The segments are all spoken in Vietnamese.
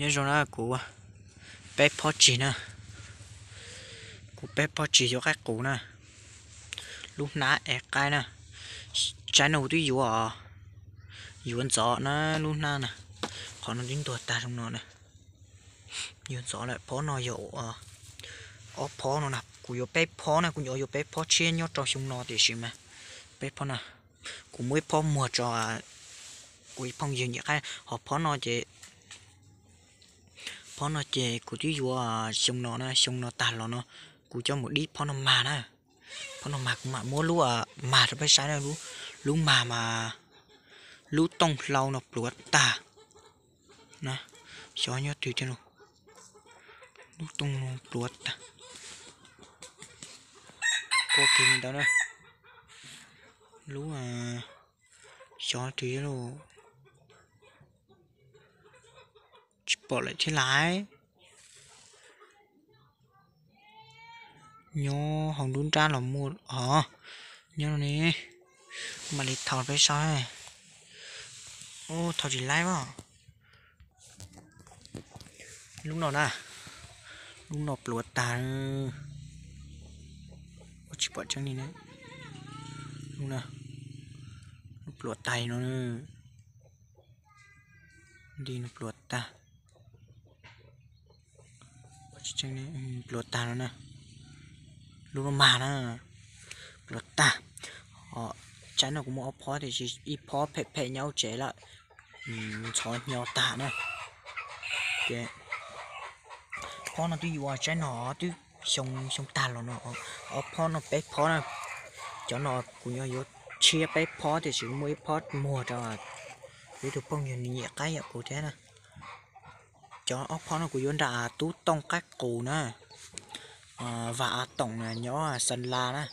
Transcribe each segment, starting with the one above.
nhớ rồi nó cũ bé pochi nè. Cũ bé pochi cho các cụ nè. Lúc nãy ẹt cái nè. Trái nâu tí yếu à yếu ăn gió nó lúc nãy nè. Còn nó dính tuột ta trong nó nè. Yếu ăn gió lại phó nó yếu à ó phó nó nè. Cụ yếu bé phó nè cụ yếu yếu bé phó chia nhau cho chúng nó thì gì mà. Bé phó nè. Cụ mới phó mùa cho cụ phong dụ những cái, họ phó nó chỉ phó nó chè của chú vua à, sông nó nó sông nó tàn nó, của cho một đi phó nó mà nó phó nó mà cũng mà mua lúa à mà cho phải sai nó lú lú mà mà lú tông lâu nó, lúa ta nè cho nhớ tùy trên luôn. Lú tông nó, lúa ta có kìm đó nè lú à cho tùy luôn. Bỏ lại trên lái nhô hồng đun tra là mua ờ nhô này mà đi thọt với sao này ô thọt chỉ lái vào lúc nào nè lúc nào lụa tà ô chỉ bỏ chân đi nữa lúc nào lúc lụa tay nó nữa đi nó lụa ta chẳng này ừ, lột ta nó nè. Lúc nó mà nó lột ta họ trái nó cũng mua phó thì chỉ ít phó phe phe nhau chế lại cho nhau ta nè. Ok. Phó nó tuy qua trái nó, tuy xong xong ta rồi nó. Ở phó nó bé phó nè. Cho nó cũng nhau yếu. Chia bé phó thì chỉ mua phó mua cho ví dụ bông như nhẹ cái ạ của thế nè cho ốc phó nó của dân đã tú tông các cụ nè à, ờ, và tổng là nhỏ à, sân la nè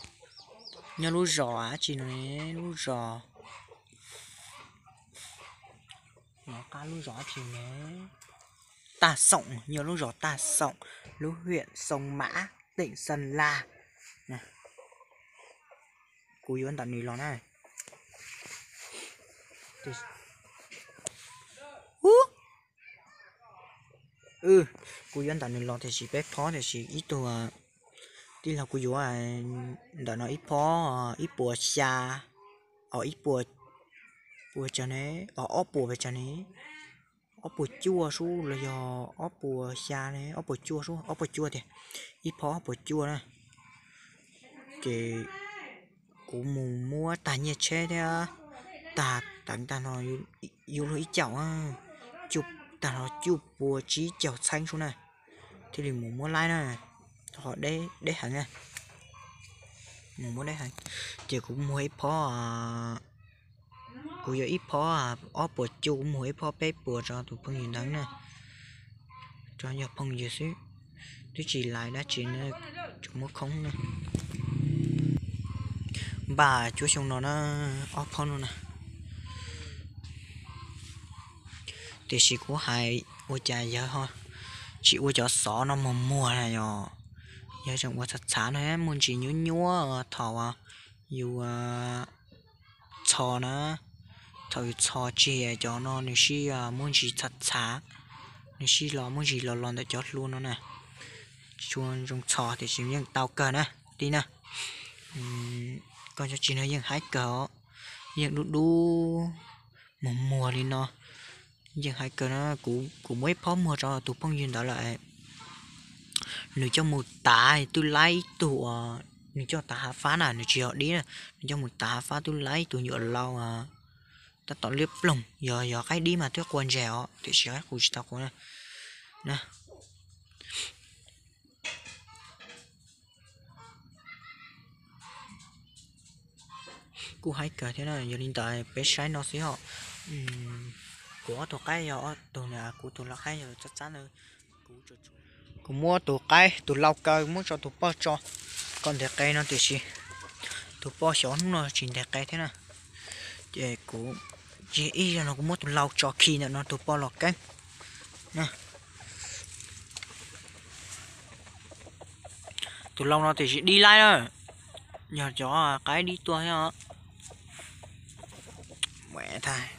nhớ lú rò á chị nói lú rò. Nó cá lú rò thì nhé ta sọng nhớ lú rò ta sọng lú huyện sông mã tỉnh sơn la. Nè. Của dân tận này lo này. Ừ cú dân tận lo thì chỉ bé phó thì chỉ ít tuổi à. đi là cú à đã nói ít phó ờ, ít bùa xa ở ờ, ít bùa bùa cho này ở ờ, ốp bùa về cho này ốp bùa chua su là do ốp bùa xa này ốp bùa chua su ốp bùa chua thì ít phó bùa chua này cái cú mù mua tài nhiệt chế à ta tặng tà nó yêu yêu ít chậu à chụp tà nó chú bùa trí chào xanh xuống này. Thì mình muốn mua like này, họ để để hẳn này muốn đế để hẳn. Chỉ cũng mua ít phó à cũng giờ ít phó à ó bùa chú cũng mua ít phó bé bùa cho tụi phong nhìn đắng nè cho nhập phong gì xíu tôi chỉ lại đã chỉ nó chúng mất không nè bà chú xong nó nó ó phong luôn nè. Thì chỉ có hai ô cha giờ thôi. Chỉ ô cho xó nó mà mua này nhở giờ chẳng qua thật sáng hết, muốn chỉ nhú nhú ờ, thọ à ờ, dù ờ, chò nó thọ chò chè cho nó nếu chỉ muốn chỉ thật sáng nếu chỉ lo, muốn chỉ lo lo để cho luôn nó nè. Chuông trong chò thì chỉ những tàu cờ nè, đi nè. Còn cho chị nó những hai cờ những đu đu mùa mùa đi nó nhưng hai cái nó cũng cũng mấy phó mua cho tụ phong duyên đó lại nếu cho một tá tôi lấy tụ ờ, nếu cho tá phá nào nếu chiều đi nè. Nếu cho một tá phá tôi lấy tụ nhựa lâu à ta tỏ liếp lồng giờ giờ cái đi mà tôi quần dẻo thì sẽ cái của tao cũng nè nè. Cú hai cái thế này, giờ hiện tại bé sai nó xí họ của tổ cái giờ tổ nhà của tổ lạc hay giờ chắc chắn rồi của mua tổ cái tổ lau cây muốn cho tổ bao cho. Còn để cây nó thì gì tổ bao xó nó chỉ để cây thế nào. Để của chỉ ý là nó cũng mua tổ lau cho khi nào nó tổ bao lọt cái nè. Tổ lau nó thì chỉ đi lại thôi. Nhờ chó à, cái đi tua nhá. Mẹ thay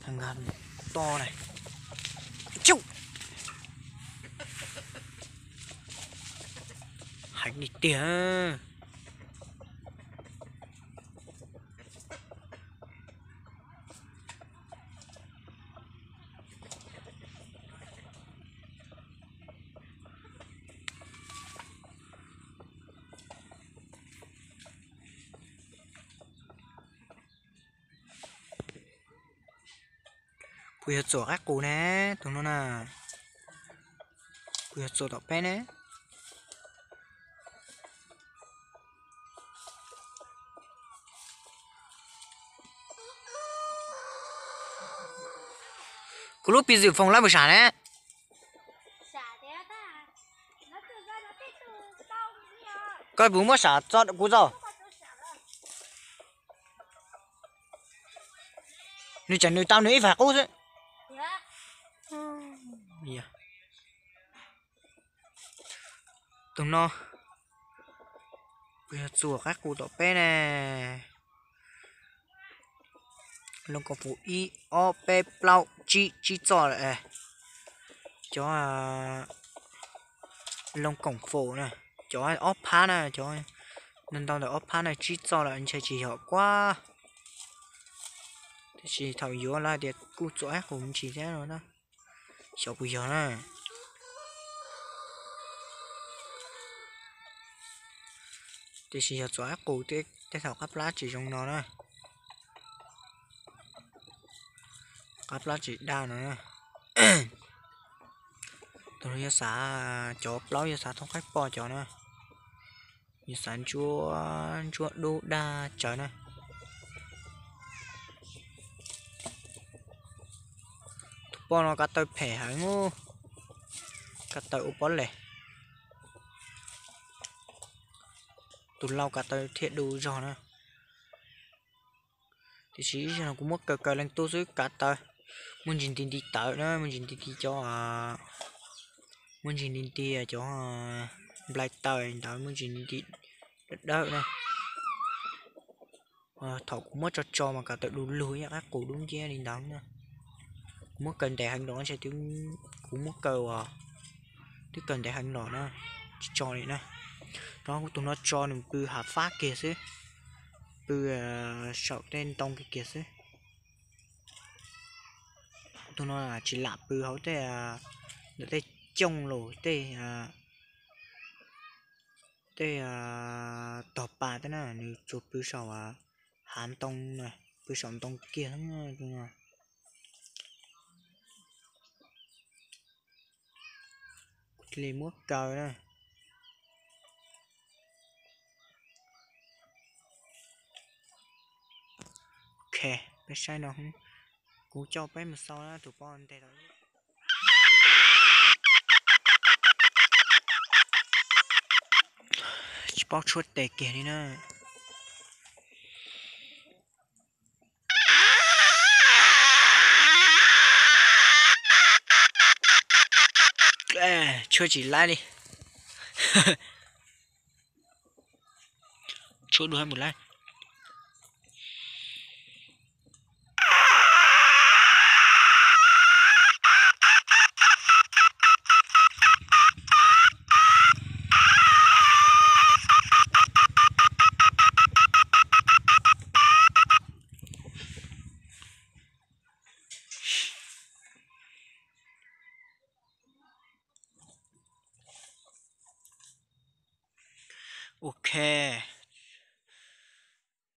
thằng ngàn to này. Chịu. Hành đi tía. Chỗ các cụ nè. Tụi nó nè. Bây giờ chỗ đọc bé nè. Cú lúc bây giờ phòng lại buổi sáng nè. Coi bún mua xả cho cú rồi nếu chẳng nếu tao nữa phải cú chứ Dạ. Tụi nó Bây giờ chùa các cụ tổ pe nè. Lông có phụ y, o pe plau, chi chi, cho lại chó à Lông cổng phổ nè Cho à, ốp phá nè chó Nên tao là ốp phá này, chi, cho là anh chơi chỉ hiểu quá. Thì chỉ thảo yếu là để cụ chỗ ác cũng chỉ thế rồi đó sợ bây giờ cái lá chỉ trong chỉ đa nữa tôi giờ xả cho lâu giờ xả thông khách bò cho nè giờ sản chua chua đô đa trời nè bọn nó cắt tới phẻ hả ngô cắt tới úp bón lẻ tụi lau cắt tới thiệt đủ rồi nè thì chỉ nó cũng mất cờ cờ lên tôi dưới cắt tới muốn nhìn tin đi tới nữa muốn nhìn tin đi cho à muốn nhìn tin đi à, cho à black tới đó muốn nhìn đi đất đỡ nè à, thọ cũng mất cho cho mà cả tới đủ lưới các cổ đúng chưa đi đó. nữa mất cần để hành đó sẽ tiếng cũng mất cầu à. Tức cần để hành đó cho này nè nó tụi nó cho mình từ hạ phát kia chứ từ à, sợ tên tông cái kia chứ tụi nó là chỉ lạp từ hấu tê để tê trông lỗ tê à tê ba bà thế nào nếu chụp từ sau à hàn tông này từ sầu tông kia thằng tụi liền mất cờ đó ok, bé sai nó không? Cú cho bé một sau đó tụi con tay rồi. Chỉ bao chuột tè kia đi nè à, chưa chỉ like đi. Chỗ đuôi một like.